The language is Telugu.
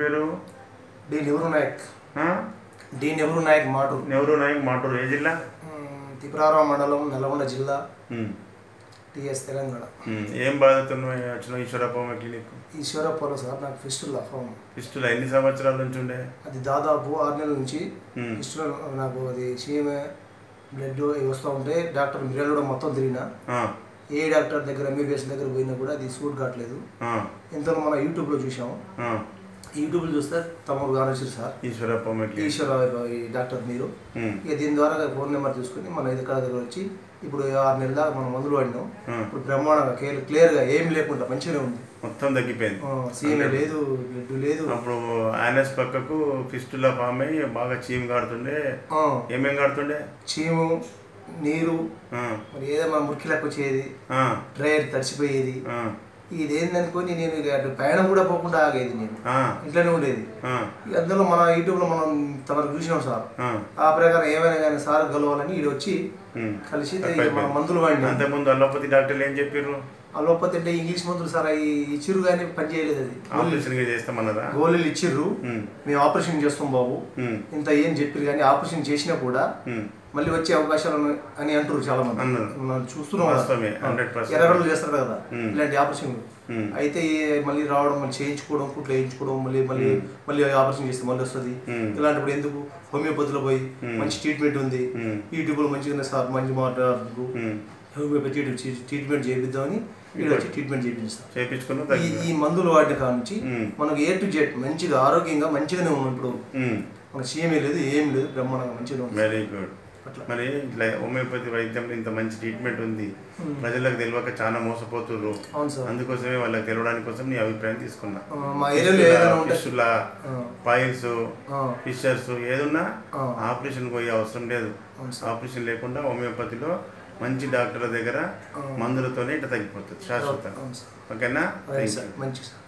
పేరు? డి నెహ్రూ నాయక్? డి నెహ్రూ నాయక్ మాటూరు. నెహ్రూ నాయక్ మాటూరు ఏ జిల్లా? త్రిపురారావు మండలం నల్గొండ జిల్లా. టిఎస్ తెలంగాణ. ఏం బాధతో వచ్చిన ఈశ్వరప్పమ్మ క్లినిక్? ఈశ్వరపురం సార్ నాకు ఫిస్టుల్ ఫామ్. ఫిస్టుల ఎన్ని సంవత్సరాల నుంచి ఉండే? అది దాదాపు ఆరు నెలల నుంచి. ఫిస్టుల్ నాకు అది సీఎంఏ బ్లడ్ వస్తూ ఉంటే డాక్టర్ మిర్యాలు కూడా మొత్తం తిరిగిన. ఏ డాక్టర్ దగ్గర ఎంబీబీఎస్ దగ్గర పోయినా కూడా అది సూట్ కావట్లేదు. ఎంతో మన యూట్యూబ్లో చూసాము. యూట్యూబ్లో చూస్తే తమరు కానొచ్చారు సార్. ఈశ్వరప్పమ్మ క్లినిక్ ఈశ్వర ఈ డాక్టర్ మీరు. ఇక దీని ద్వారా ఫోన్ నెంబర్ తీసుకుని మన ఇది దగ్గర వచ్చి ఇప్పుడు ఆరు నెలల దాకా మనం మందులు వాడినాం. ఆ. ఇప్పుడు బ్రహ్మాండంగా క్లియర్ క్లియర్గా ఏం లేకుండా మంచిగానే ఉంది. మొత్తం తగ్గిపోయింది. సీఎంఏ లేదు బ్లడ్ లేదు. అప్పుడు ఆనస్ పక్కకు ఫిస్టులా ఫామ్ అయ్యి బాగా చీమ్ కాడుతుండే ఏమేం కాడుతుండే చీము నీరు మరి ఏదైనా మురికిలకు వచ్చేది. ఆ, డ్రైర్ తడిచిపోయేది ఇది ఏందనుకొని నేను ఇక అటు ప్రయాణం కూడా పోకుండా ఆగేది నేను. ఇంట్లోనే ఉండేది. అందులో మన యూట్యూబ్లో మనం తమకు చూసినాం సార్. ఆ. ప్రకారం ఏమైనా కానీ సార్ కలవాలని ఇది వచ్చి. కలిసి. మన మందులు వాడినాం. అంతకుముందు అల్లోపతి డాక్టర్లు ఏం చెప్పారు అలోపతి అంటే ఇంగ్లీష్ మందులు సార్ అవి ఇచ్చిర్రు కానీ పని చేయలేదు అది ఆపరేషన్ చేస్తామన్నదా గోళీలు ఇచ్చిర్రు. మేము ఆపరేషన్ చేస్తాం బాబు. ఇంత ఏం చెప్పారు కానీ ఆపరేషన్ చేసినా కూడా. మళ్ళీ వచ్చే అవకాశాలు అని అంటారు చాలా మంది చూస్తున్నాం 100%. ఎర్రగడలు చేస్తారు కదా. ఇలాంటి ఆపరేషన్. అయితే మళ్ళీ రావడం మళ్ళీ చేయించుకోవడం కుట్లు వేయించుకోవడం మళ్ళీ మళ్ళీ మళ్ళీ ఆపరేషన్ చేస్తే మళ్ళీ వస్తుంది. ఇలాంటప్పుడు ఎందుకు హోమియోపతిలో పోయి. మంచి ట్రీట్మెంట్ ఉంది ఉమ్. యూట్యూబ్లో మంచిగా సార్ మంచి మాట్లాడుతూ. హోమియోపతి ట్రీట్మెంట్ చేపిద్దామని ఇక్కడ వచ్చి ట్రీట్మెంట్ చేపిస్తాం చేపించుకున్న ఈ మందులు వాడిన కాడ నుంచి. మనకు ఏ టు జెడ్ మంచిగా ఆరోగ్యంగా మంచిగానే ఉన్నాం ఇప్పుడు. మనకు సీఎంఏ లేదు ఏం లేదు బ్రహ్మాండంగా మంచిగా వెరీ గుడ్ మరి ఇట్లా హోమియోపతి వైద్యంలో ఇంత మంచి ట్రీట్మెంట్ ఉంది. ప్రజలకు తెలియక చాలా సార్. అందుకోసమే వాళ్ళకి తెలవడానికి కోసం నీ అభిప్రాయం తీసుకున్నా. ఫిష్లా పాయిల్స్ ఫిషర్స్ ఏదున్నా. ఆపరేషన్ పోయే అవసరం లేదు. ఆపరేషన్ లేకుండా హోమియోపతిలో మంచి డాక్టర్ల దగ్గర. మందులతోనే ఇట్లా తగ్గిపోతుంది. శాశ్వతంగా. ఓకేనా? మంచి సార్.